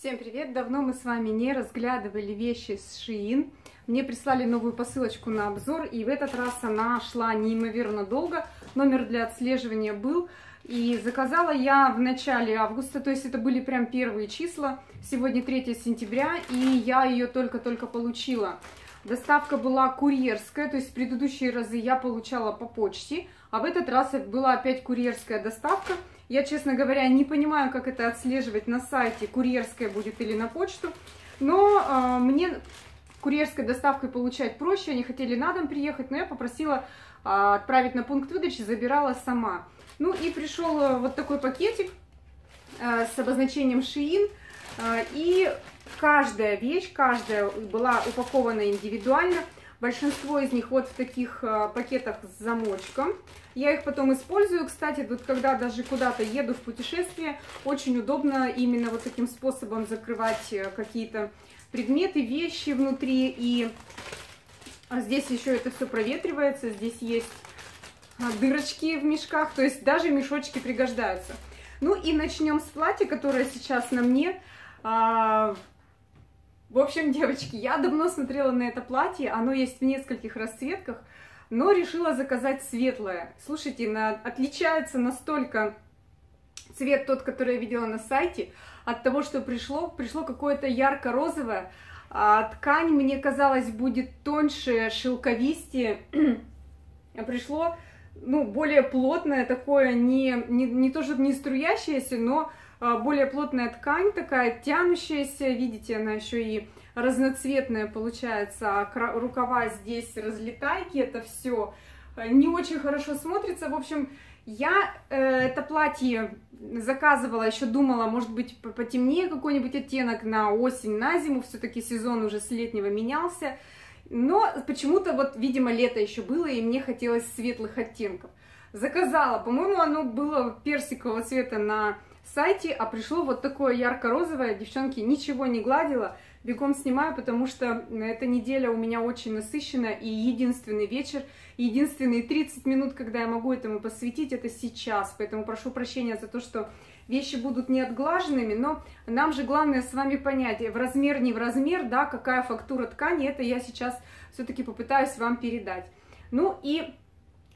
Всем привет! Давно мы с вами не разглядывали вещи с Shein. Мне прислали новую посылочку на обзор, и в этот раз она шла неимоверно долго. Номер для отслеживания был. И заказала я в начале августа, то есть это были прям первые числа. Сегодня 3 сентября, и я ее только-только получила. Доставка была курьерская, то есть в предыдущие разы я получала по почте, а в этот раз была опять курьерская доставка. Я, честно говоря, не понимаю, как это отслеживать на сайте, курьерская будет или на почту, но э, мне курьерской доставкой получать проще, они хотели на дом приехать, но я попросила э, отправить на пункт выдачи, забирала сама. Ну и пришел э, вот такой пакетик э, с обозначением Shein, э, и каждая вещь, каждая была упакована индивидуально, Большинство из них вот в таких э, пакетах с замочком. Я их потом использую. Кстати, вот когда даже куда-то еду в путешествие, очень удобно именно вот таким способом закрывать э, какие-то предметы, вещи внутри. И здесь еще это все проветривается. Здесь есть а, дырочки в мешках, то есть даже мешочки пригождаются. Ну и начнем с платья, которое сейчас на мне. В общем, девочки, я давно смотрела на это платье, оно есть в нескольких расцветках, но решила заказать светлое. Слушайте, на... отличается настолько цвет тот, который я видела на сайте, от того, что пришло, пришло какое-то ярко-розовое, а ткань, мне казалось, будет тоньше, шелковистее, а пришло, ну, более плотное, такое, не, не, не то, что не струящееся, но более плотная ткань, такая тянущаяся, видите, она еще и разноцветная получается, а рукава здесь разлетайки, это все э, не очень хорошо смотрится. В общем, я э, это платье заказывала, еще думала, может быть, потемнее какой-нибудь оттенок на осень, на зиму, все-таки сезон уже с летнего менялся. Но почему-то вот, видимо, лето еще было, и мне хотелось светлых оттенков. Заказала, по-моему, оно было персикового цвета на сайте, а пришло вот такое ярко-розовое. Девчонки, ничего не гладила, бегом снимаю, потому что эта неделя у меня очень насыщена, и единственный вечер, единственные 30 минут, когда я могу этому посвятить, это сейчас. Поэтому прошу прощения за то, что вещи будут не отглаженными, но нам же главное с вами понять, в размер, не в размер, да, какая фактура ткани, это я сейчас все-таки попытаюсь вам передать. Ну и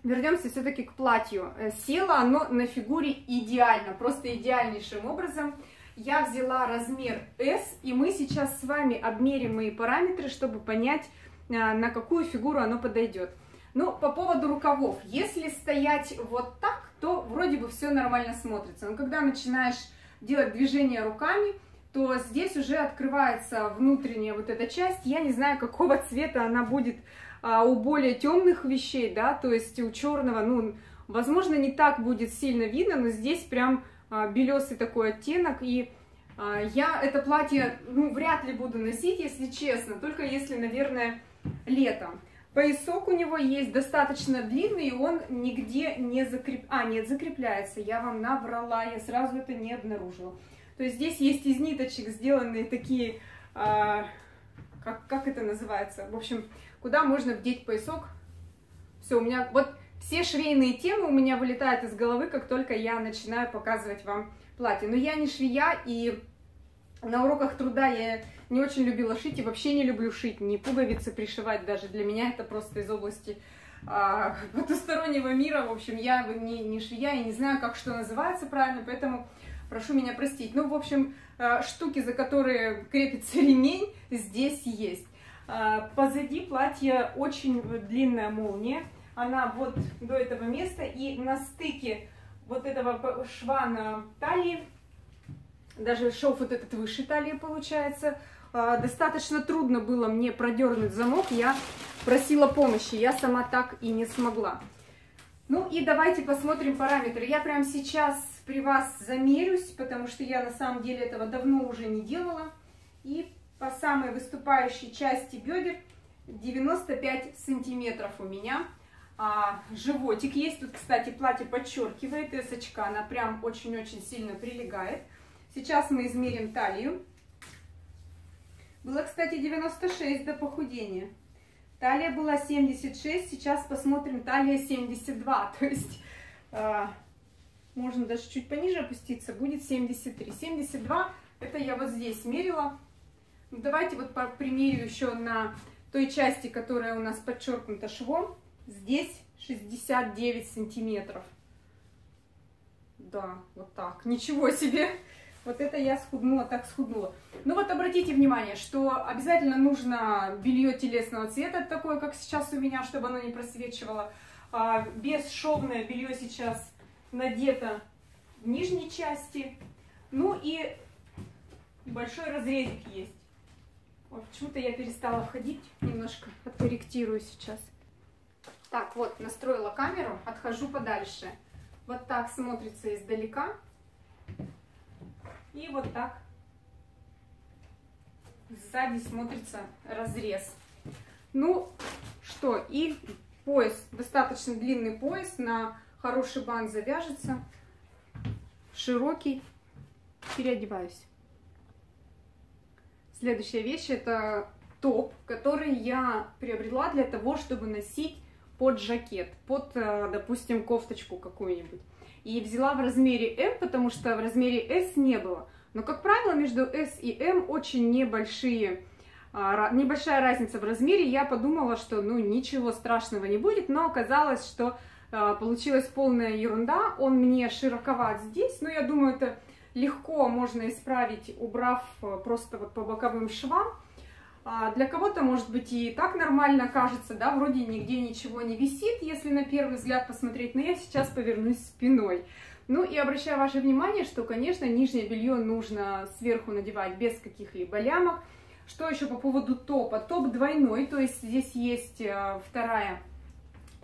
вернемся все-таки к платью. Э, село оно на фигуре идеально, просто идеальнейшим образом. Я взяла размер S, и мы сейчас с вами обмерим мои параметры, чтобы понять, э, на какую фигуру оно подойдет. Ну, по поводу рукавов. Если стоять вот так, то вроде бы все нормально смотрится. Но когда начинаешь делать движение руками, то здесь уже открывается внутренняя вот эта часть. Я не знаю, какого цвета она будет а у более темных вещей, да, то есть у черного, ну, возможно, не так будет сильно видно, но здесь прям а, белесый такой оттенок, и а, я это платье, ну, вряд ли буду носить, если честно, только если, наверное, летом. Поясок у него есть достаточно длинный, и он нигде не закреп... А, нет, закрепляется. Я вам набрала, я сразу это не обнаружила. То есть здесь есть из ниточек сделанные такие, а, как, как это называется? В общем, куда можно вдеть поясок. Все, у меня вот все швейные темы у меня вылетают из головы, как только я начинаю показывать вам платье. Но я не швея, и на уроках труда я не очень любила шить, и вообще не люблю шить, не пуговицы пришивать даже. Для меня это просто из области а, потустороннего мира. В общем, я не, не швея и не знаю, как что называется правильно, поэтому прошу меня простить. Ну, в общем, а, штуки, за которые крепится ремень, здесь есть. А, позади платья очень длинная молния. Она вот до этого места. И на стыке вот этого шва на талии, даже шов вот этот выше талии получается, а, достаточно трудно было мне продернуть замок. Я просила помощи, я сама так и не смогла. Ну и давайте посмотрим параметры. Я прямо сейчас при вас замерюсь, потому что я на самом деле этого давно уже не делала. И по самой выступающей части бедер 95 сантиметров у меня. А, животик есть. Тут, кстати, платье подчеркивает. Эсочка, она прям очень-очень сильно прилегает. Сейчас мы измерим талию. Было, кстати, 96 до похудения. Талия была 76, сейчас посмотрим, талия 72. То есть, э, можно даже чуть пониже опуститься, будет 73. 72 Это я вот здесь мерила. Ну, давайте вот примерю еще на той части, которая у нас подчеркнута швом. Здесь 69 сантиметров. Да, вот так. Ничего себе! Вот это я схуднула, так схуднула. Ну вот обратите внимание, что обязательно нужно белье телесного цвета, такое, как сейчас у меня, чтобы оно не просвечивало. А, бесшовное белье сейчас надето в нижней части. Ну и большой разрезик есть. Почему-то я перестала входить, немножко откорректирую сейчас. Так, вот, настроила камеру, отхожу подальше. Вот так смотрится издалека. И вот так сзади смотрится разрез. Ну, что, и пояс, достаточно длинный пояс, на хороший бант завяжется, широкий. Переодеваюсь. Следующая вещь это топ, который я приобрела для того, чтобы носить под жакет, под, э, допустим, кофточку какую-нибудь. И взяла в размере М, потому что в размере S не было. Но, как правило, между S и M очень небольшие, а, небольшая разница в размере. Я подумала, что ну ничего страшного не будет, но оказалось, что получилась полная ерунда. Он мне широковат здесь, но я думаю, это легко можно исправить, убрав э, просто вот по боковым швам. А для кого-то, может быть, и так нормально кажется, да, вроде нигде ничего не висит, если на первый взгляд посмотреть, но я сейчас повернусь спиной. Ну и обращаю ваше внимание, что, конечно, нижнее белье нужно сверху надевать без каких-либо лямок. Что еще по поводу топа? Топ двойной, то есть здесь есть э, вторая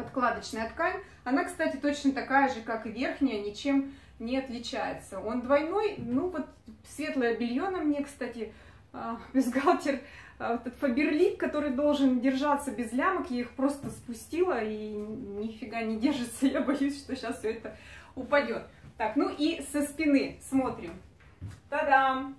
подкладочная ткань. Она, кстати, точно такая же, как и верхняя, ничем не отличается. Он двойной, ну вот светлое белье на мне, кстати, а, бюстгальтер, а, этот фаберлик, который должен держаться без лямок, я их просто спустила и нифига не держится, я боюсь, что сейчас все это упадет. Так, ну и со спины смотрим. Та-дам!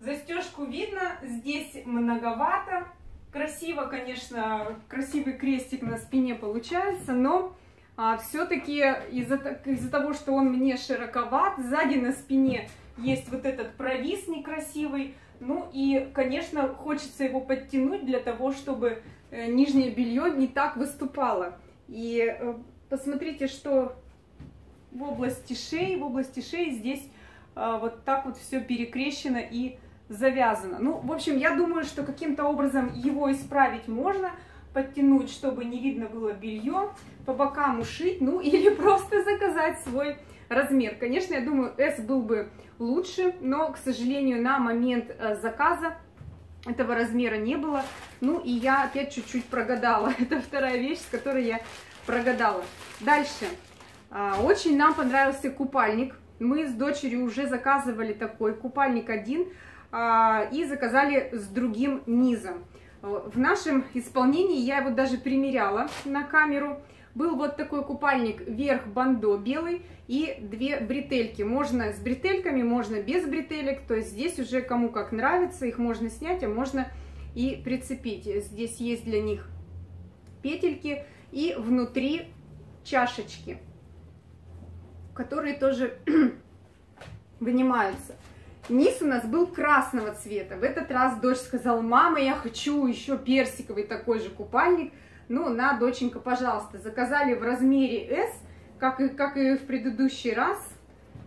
Застежку видно, здесь многовато. Красиво, конечно, красивый крестик на спине получается, но а, все-таки из-за из того, что он мне широковат, сзади на спине есть вот этот провис некрасивый, ну и, конечно, хочется его подтянуть для того, чтобы э, нижнее белье не так выступало. И э, посмотрите, что в области шеи, в области шеи здесь э, вот так вот все перекрещено и завязано. Ну, в общем, я думаю, что каким-то образом его исправить можно, подтянуть, чтобы не видно было белье, по бокам ушить, ну или просто заказать свой размер. Конечно, я думаю, S был бы лучше, но, к сожалению, на момент э, заказа этого размера не было. Ну и я опять чуть-чуть прогадала. Это вторая вещь, с которой я прогадала. Дальше. А, очень нам понравился купальник. Мы с дочерью уже заказывали такой купальник один и заказали с другим низом. В нашем исполнении я его даже примеряла на камеру. Был вот такой купальник верх бандо белый и две бретельки. Можно с бретельками, можно без бретелек. То есть здесь уже кому как нравится, их можно снять, а можно и прицепить. Здесь есть для них петельки и внутри чашечки, которые тоже вынимаются. Низ у нас был красного цвета. В этот раз дочь сказала, мама, я хочу еще персиковый такой же купальник. Ну, на, доченька, пожалуйста, заказали в размере S, как и, как и в предыдущий раз.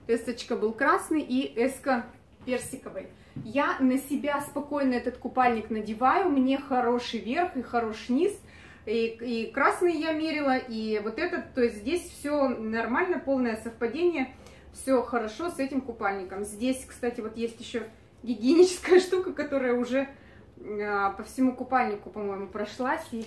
Эсочка был красный и эска персиковый. Я на себя спокойно этот купальник надеваю, мне хороший верх и хороший низ. И, и красный я мерила, и вот этот, то есть здесь все нормально, полное совпадение, все хорошо с этим купальником. Здесь, кстати, вот есть еще гигиеническая штука, которая уже а, по всему купальнику, по-моему, прошлась, и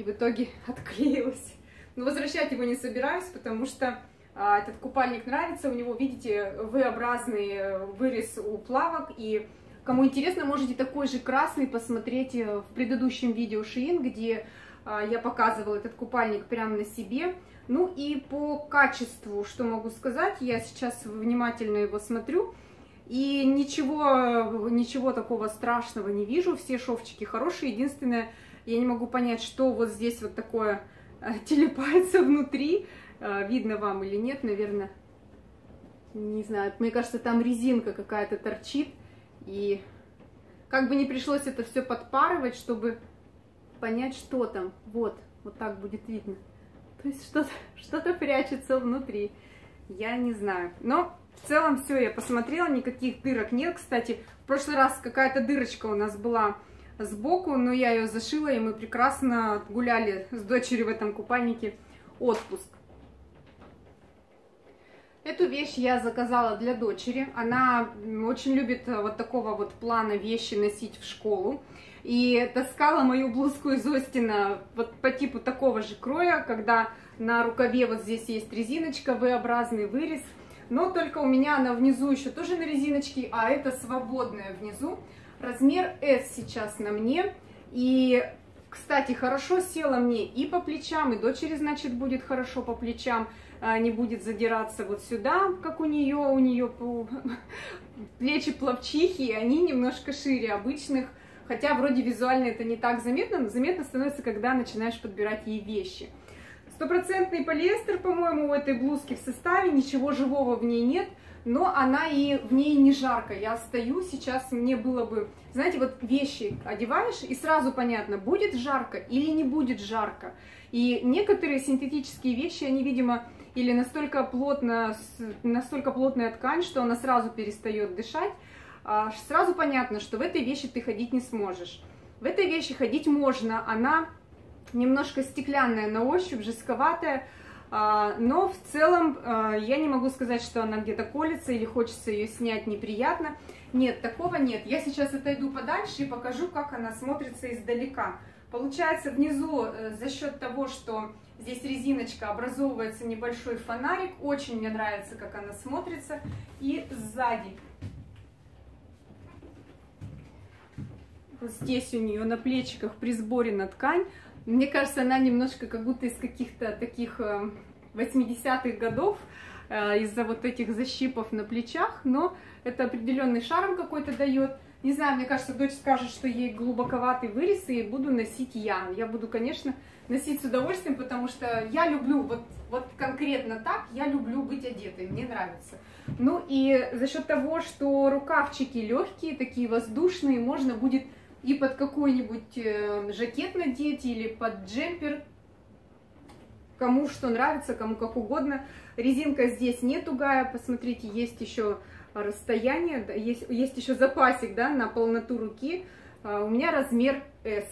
и в итоге отклеилась. Но возвращать его не собираюсь, потому что а, этот купальник нравится. У него, видите, V-образный э, вырез у плавок. И кому интересно, можете такой же красный посмотреть э, в предыдущем видео Шиин, где а, я показывала этот купальник прямо на себе. Ну и по качеству, что могу сказать, я сейчас внимательно его смотрю. И ничего, ничего такого страшного не вижу, все шовчики хорошие. Единственное, я не могу понять, что вот здесь вот такое э, телепается внутри. Э, видно вам или нет, наверное, Не знаю, мне кажется, там резинка какая-то торчит. И как бы не пришлось это все подпарывать, чтобы понять, что там. Вот, вот так будет видно. То есть что-то что, -то, прячется внутри. Я не знаю. Но в целом все, я посмотрела, никаких дырок нет. Кстати, в прошлый раз какая-то дырочка у нас была сбоку, но я ее зашила, и мы прекрасно гуляли с дочерью в этом купальнике отпуск. Эту вещь я заказала для дочери. Она очень любит вот такого вот плана вещи носить в школу. И таскала мою блузку из Остина вот по типу такого же кроя, когда на рукаве вот здесь есть резиночка, V-образный вырез. Но только у меня она внизу еще тоже на резиночке, а это свободная внизу. Размер S сейчас на мне. И, кстати, хорошо села мне и по плечам, и дочери, значит, будет хорошо по плечам. А, не будет задираться вот сюда, как у нее, у нее плечи плавчихи, они немножко шире обычных. Хотя вроде визуально это не так заметно, но заметно становится, когда начинаешь подбирать ей вещи. Стопроцентный полиэстер, по-моему, у этой блузки в составе, ничего живого в ней нет, но она и в ней не жарко. Я стою сейчас, мне было бы, знаете, вот вещи одеваешь, и сразу понятно, будет жарко или не будет жарко. И некоторые синтетические вещи, они, видимо, или настолько, плотно, настолько плотная ткань, что она сразу перестает дышать, а, сразу понятно, что в этой вещи ты ходить не сможешь. В этой вещи ходить можно, она немножко стеклянная на ощупь, жестковатая, а, но в целом а, я не могу сказать, что она где-то колется или хочется ее снять неприятно. Нет, такого нет. Я сейчас отойду подальше и покажу, как она смотрится издалека. Получается, внизу э, за счет того, что здесь резиночка, образовывается небольшой фонарик. Очень мне нравится, как она смотрится. И сзади. Вот здесь у нее на плечиках при сборе на ткань. Мне кажется, она немножко как будто из каких-то таких 80-х э, годов, э, из-за вот этих защипов на плечах, но это определенный шарм какой-то дает. Не знаю, мне кажется, дочь скажет, что ей глубоковатый вырез, и буду носить я. Я буду, конечно, носить с удовольствием, потому что я люблю, вот, вот конкретно так, я люблю быть одетой, мне нравится. Ну и за счет того, что рукавчики легкие, такие воздушные, можно будет и под какой-нибудь э, жакет надеть, или под джемпер, кому что нравится, кому как угодно. Резинка здесь не тугая, посмотрите, есть еще расстояние, есть, есть еще запасик, да, на полноту руки. А, у меня размер S.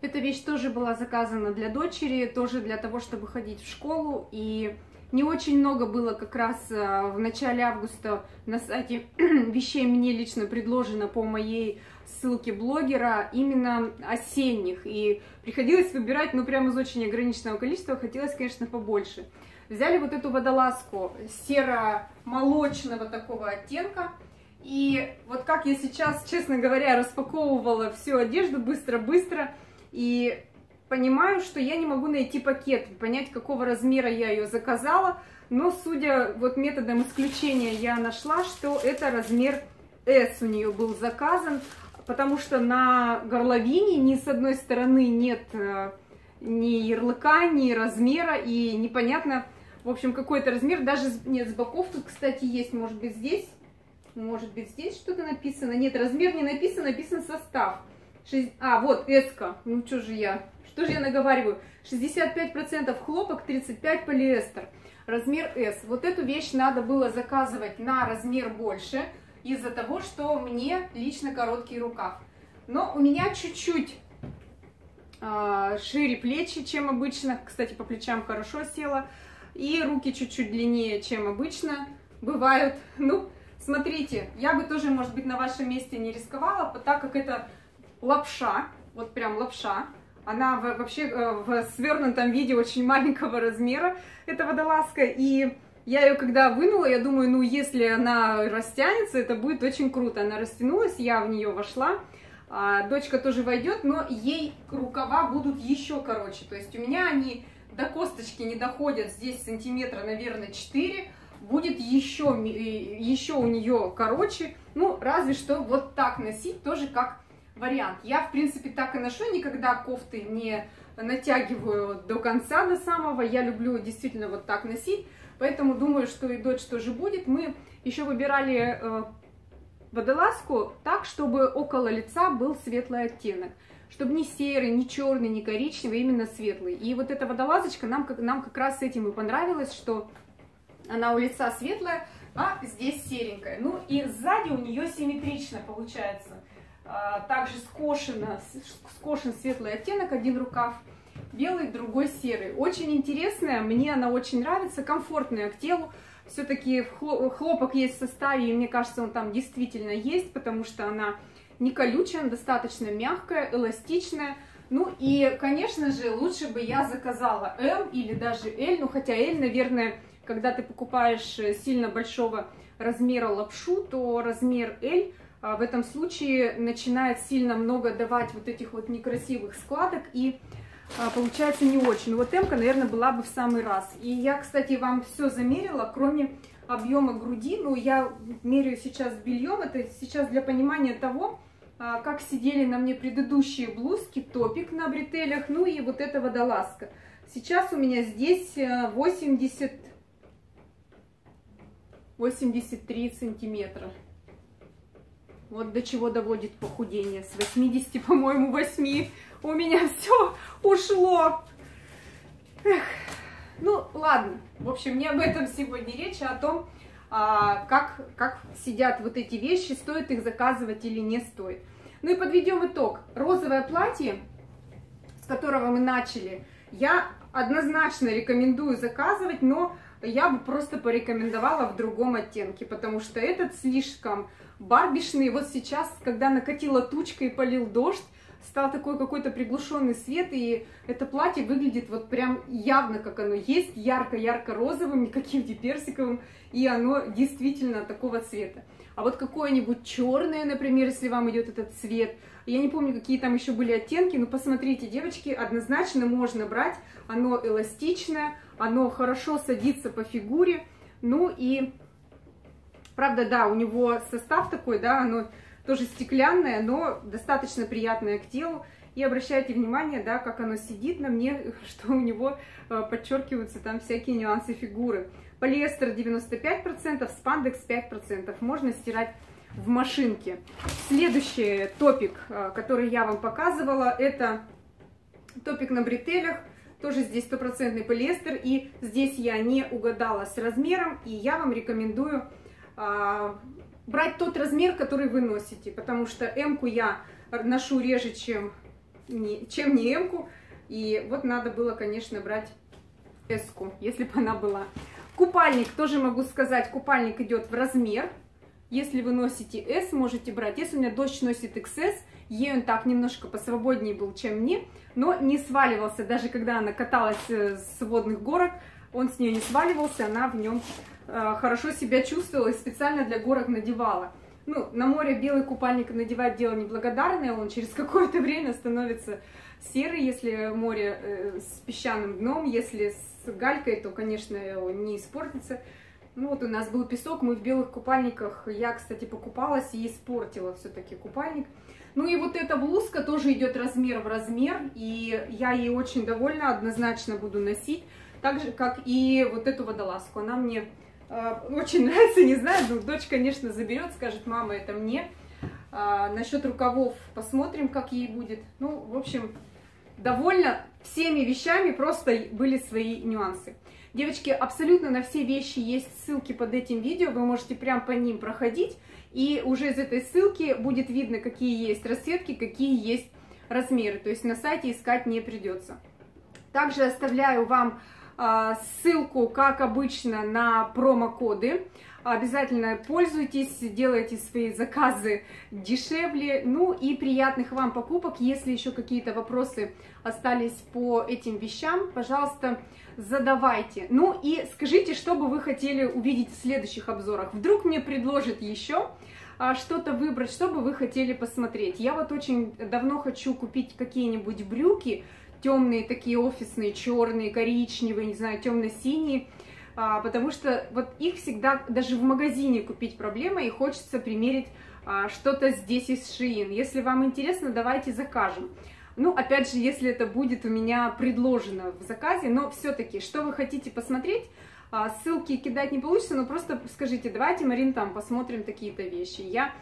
Эта вещь тоже была заказана для дочери, тоже для того, чтобы ходить в школу. И не очень много было как раз а, в начале августа на сайте вещей мне лично предложено по моей ссылке блогера именно осенних. И приходилось выбирать, ну, прямо из очень ограниченного количества, хотелось, конечно, побольше. Взяли вот эту водолазку серо-молочного такого оттенка. И вот как я сейчас, честно говоря, распаковывала всю одежду быстро-быстро, и понимаю, что я не могу найти пакет, понять, какого размера я ее заказала, но судя вот методом исключения я нашла, что это размер S у нее был заказан, потому что на горловине ни с одной стороны нет э, ни ярлыка, ни размера, и непонятно, в общем, какой-то размер. Даже нет, с боков тут, кстати, есть, может быть, здесь. Может быть, здесь что-то написано. Нет, размер не написан, написан состав. 6... А, вот, эска. Ну, что же я? Что же я наговариваю? 65% хлопок, 35% полиэстер. Размер S. Вот эту вещь надо было заказывать на размер больше, из-за того, что мне лично короткий рукав. Но у меня чуть-чуть э, шире плечи, чем обычно. Кстати, по плечам хорошо села и руки чуть-чуть длиннее, чем обычно бывают. Ну, смотрите, я бы тоже, может быть, на вашем месте не рисковала, так как это лапша, вот прям лапша. Она вообще э, в свернутом виде очень маленького размера, эта водолазка, и я ее когда вынула, я думаю, ну, если она растянется, это будет очень круто. Она растянулась, я в нее вошла, а, дочка тоже войдет, но ей рукава будут еще короче, то есть у меня они до косточки не доходят, здесь сантиметра, наверное, 4, будет еще, еще у нее короче, ну, разве что вот так носить, тоже как вариант. Я, в принципе, так и ношу, никогда кофты не натягиваю до конца, до самого, я люблю действительно вот так носить, Поэтому думаю, что и дочь тоже будет. Мы еще выбирали э, водолазку так, чтобы около лица был светлый оттенок. Чтобы не серый, не черный, не коричневый, именно светлый. И вот эта водолазочка нам, нам как раз с этим и понравилось, что она у лица светлая, а здесь серенькая. Ну и сзади у нее симметрично получается. А, также скошено, скошен светлый оттенок, один рукав белый, другой серый. Очень интересная, мне она очень нравится, комфортная к телу. Все-таки хлопок есть в составе, и мне кажется, он там действительно есть, потому что она не колючая, она достаточно мягкая, эластичная. Ну и, конечно же, лучше бы я заказала М или даже L, ну хотя L, наверное, когда ты покупаешь э, сильно большого размера лапшу, то размер L а, в этом случае начинает сильно много давать вот этих вот некрасивых складок и получается не очень. Вот М, наверное, была бы в самый раз. И я, кстати, вам все замерила, кроме объема груди. Ну, я меряю сейчас бельем. Это сейчас для понимания того, а, как сидели на мне предыдущие блузки, топик на бретелях, ну и вот эта водолазка. Сейчас у меня здесь 80, э, 83 сантиметра. Вот до чего доводит похудение. С 80, по-моему, 8 у меня все ушло. Эх. Ну, ладно. В общем, не об этом сегодня речь, а о том, а, как, как сидят вот эти вещи, стоит их заказывать или не стоит. Ну и подведем итог. Розовое платье, с которого мы начали, я однозначно рекомендую заказывать, но я бы просто порекомендовала в другом оттенке, потому что этот слишком барбишный. Вот сейчас, когда накатила тучка и полил дождь, стал такой какой-то приглушенный свет, и это платье выглядит вот прям явно, как оно есть, ярко-ярко-розовым, никаким не персиковым, и оно действительно такого цвета. А вот какое-нибудь черное, например, если вам идет этот цвет, я не помню, какие там еще были оттенки, но посмотрите, девочки, однозначно можно брать, оно эластичное, оно хорошо садится по фигуре, ну и, правда, да, у него состав такой, да, оно тоже стеклянное, но достаточно приятное к телу. И обращайте внимание, да, как оно сидит на мне, что у него э, подчеркиваются там всякие нюансы фигуры. Полиэстер 95%, спандекс 5%. Можно стирать в машинке. Следующий топик, э, который я вам показывала, это топик на бретелях. Тоже здесь стопроцентный полиэстер. И здесь я не угадала с размером. И я вам рекомендую а, брать тот размер, который вы носите, потому что М-ку я ношу реже, чем не, чем не М-ку, и вот надо было, конечно, брать S-ку, если бы она была. Купальник, тоже могу сказать, купальник идет в размер, если вы носите S, можете брать. Если у меня дочь носит XS, ей он так немножко посвободнее был, чем мне, но не сваливался, даже когда она каталась э, с водных горок, он с нее не сваливался, она в нем Э, хорошо себя чувствовала и специально для горок надевала. Ну, на море белый купальник надевать дело неблагодарное, он через какое-то время становится серый, если море э, с песчаным дном, если с галькой, то, конечно, он не испортится. Ну вот у нас был песок, мы в белых купальниках, я, кстати, покупалась и испортила все-таки купальник. Ну и вот эта блузка тоже идет размер в размер, и я ей очень довольна, однозначно буду носить. Так же, как и вот эту водолазку. Она мне а, очень нравится, не знаю, ну, дочь, конечно, заберет, скажет, мама, это мне. А, насчет рукавов посмотрим, как ей будет. Ну, в общем, довольно всеми вещами, просто были свои нюансы. Девочки, абсолютно на все вещи есть ссылки под этим видео, вы можете прям по ним проходить, и уже из этой ссылки будет видно, какие есть расцветки, какие есть размеры, то есть на сайте искать не придется. Также оставляю вам ссылку, как обычно, на промокоды. Обязательно пользуйтесь, делайте свои заказы дешевле. Ну и приятных вам покупок. Если еще какие-то вопросы остались по этим вещам, пожалуйста, задавайте. Ну и скажите, что бы вы хотели увидеть в следующих обзорах. Вдруг мне предложат еще а, что-то выбрать, что бы вы хотели посмотреть. Я вот очень давно хочу купить какие-нибудь брюки, темные такие офисные, черные, коричневые, не знаю, темно-синие, а, потому что вот их всегда даже в магазине купить проблема, и хочется примерить а, что-то здесь из Shein. Если вам интересно, давайте закажем. Ну, опять же, если это будет у меня предложено в заказе, но все-таки, что вы хотите посмотреть, А, ссылки кидать не получится, но просто скажите, давайте, Марин, там посмотрим такие-то вещи. Я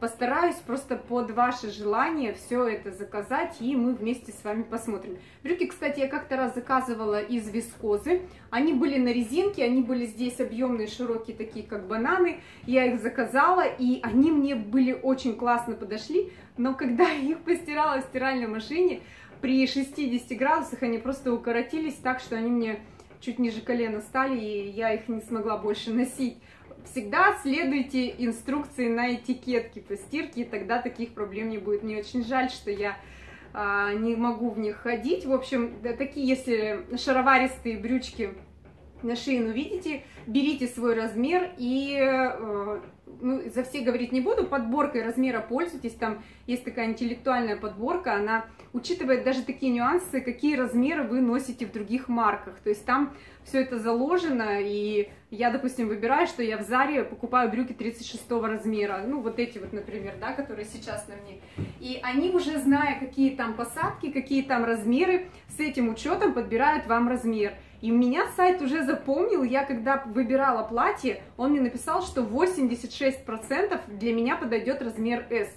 постараюсь просто под ваше желание все это заказать, и мы вместе с вами посмотрим. Брюки, кстати, я как-то раз заказывала из вискозы. Они были на резинке, они были здесь объемные, широкие, такие как бананы. Я их заказала, и они мне были очень классно подошли. Но когда я их постирала в стиральной машине, при 60 градусах они просто укоротились так, что они мне чуть ниже колена стали, и я их не смогла больше носить всегда следуйте инструкции на этикетке по стирке, и тогда таких проблем не будет. Мне очень жаль, что я а, не могу в них ходить. В общем, да, такие, если шароваристые брючки на шею видите, берите свой размер и э, ну, за все говорить не буду, подборкой размера пользуйтесь, там есть такая интеллектуальная подборка, она учитывает даже такие нюансы, какие размеры вы носите в других марках, то есть там все это заложено, и я, допустим, выбираю, что я в Заре покупаю брюки 36 размера, ну, вот эти вот, например, да, которые сейчас на мне, и они уже, зная, какие там посадки, какие там размеры, с этим учетом подбирают вам размер. И меня сайт уже запомнил, я когда выбирала платье, он мне написал, что 86% для меня подойдет размер S.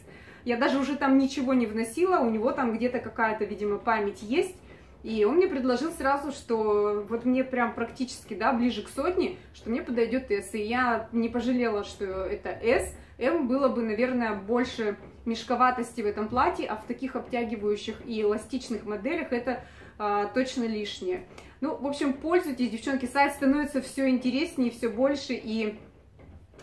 Я даже уже там ничего не вносила, у него там где-то какая-то, видимо, память есть. И он мне предложил сразу, что вот мне прям практически, да, ближе к сотне, что мне подойдет S. И я не пожалела, что это S. M было бы, наверное, больше мешковатости в этом платье, а в таких обтягивающих и эластичных моделях это а, точно лишнее. Ну, в общем, пользуйтесь, девчонки, сайт становится все интереснее, все больше, и,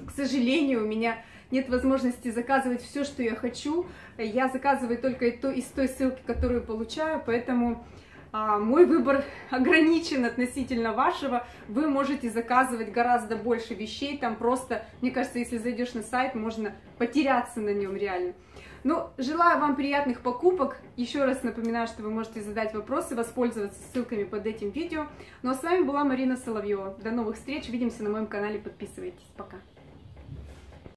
к сожалению, у меня нет возможности заказывать все, что я хочу. Я заказываю только из той ссылки, которую получаю, поэтому а, мой выбор ограничен относительно вашего. Вы можете заказывать гораздо больше вещей, там просто, мне кажется, если зайдешь на сайт, можно потеряться на нем реально. Ну, желаю вам приятных покупок. Еще раз напоминаю, что вы можете задать вопросы, воспользоваться ссылками под этим видео. Ну а с вами была Марина Соловьева. До новых встреч, увидимся на моем канале, подписывайтесь. Пока.